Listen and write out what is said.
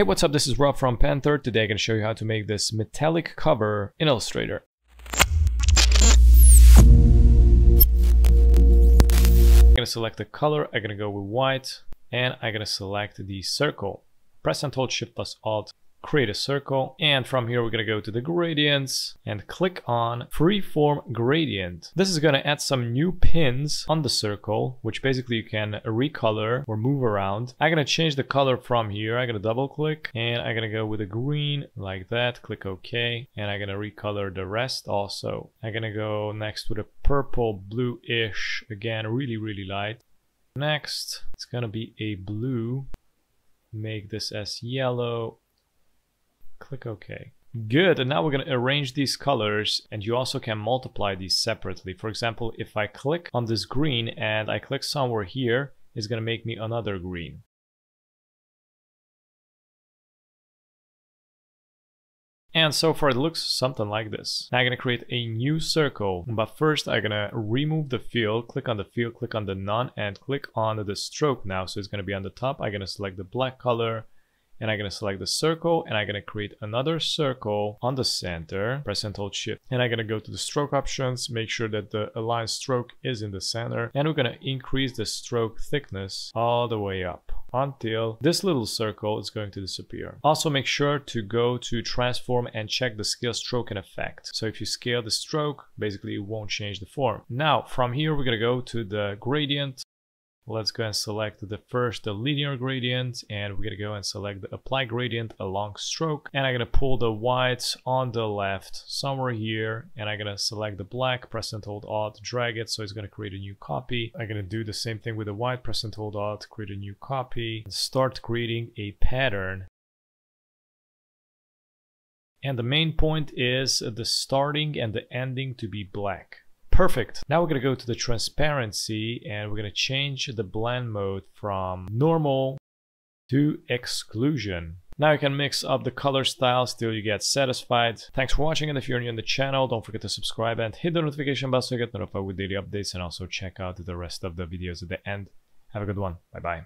Hey, what's up? This is Rob from Panter. Today I'm going to show you how to make this metallic cover in Illustrator. I'm going to select the color. I'm going to go with white and I'm going to select the circle. Press and hold Shift plus Alt create a circle and from here we're going to go to the gradients and click on freeform gradient. This is going to add some new pins on the circle which basically you can recolor or move around. I'm going to change the color from here. I'm going to double click and i'm going to go with a green like that. Click ok and i'm going to recolor the rest also. I'm going to go next with a purple blue-ish again really really light. Next it's going to be a blue. Make this as yellow Click OK. Good, and now we're going to arrange these colors and you also can multiply these separately. For example, if I click on this green and I click somewhere here, it's going to make me another green. And so far it looks something like this. Now I'm going to create a new circle, but first I'm going to remove the fill, click on the fill, click on the none, and click on the stroke now. So it's going to be on the top. I'm going to select the black color, and I'm to select the circle and I'm to create another circle on the center, press and hold shift. And I'm to go to the stroke options, make sure that the align stroke is in the center and we're to increase the stroke thickness all the way up until this little circle is going to disappear. Also make sure to go to transform and check the scale stroke and effect. So if you scale the stroke, basically it won't change the form. Now from here we're to go to the gradient Let's go and select the first the linear gradient and we're gonna go and select the apply gradient along stroke and I'm gonna pull the whites on the left somewhere here and I'm gonna select the black, press and hold alt, drag it so it's gonna create a new copy. I'm gonna do the same thing with the white, press and hold alt, create a new copy, and start creating a pattern and the main point is the starting and the ending to be black. Perfect. Now we're going to go to the transparency and we're going to change the blend mode from normal to exclusion. Now you can mix up the color styles till you get satisfied. Thanks for watching and if you're new on the channel, don't forget to subscribe and hit the notification bell so you get notified with daily updates and also check out the rest of the videos at the end. Have a good one. Bye bye.